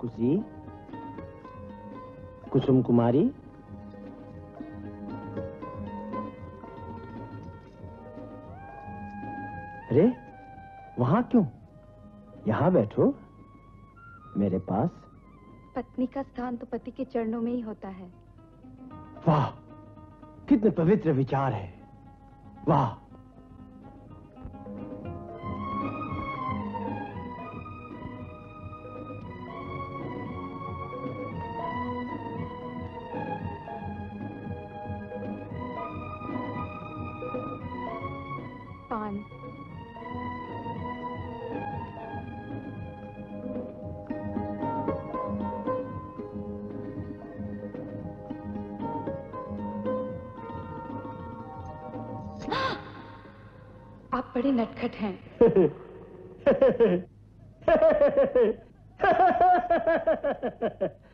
खुशी कुसुम कुमारी। अरे वहाँ क्यों? यहाँ बैठो। मेरे पास। पत्नी का स्थान तो पति के चरणों में ही होता है। वाह कितने पवित्र विचार है। वाह। पान आप बड़े नटखट हैं।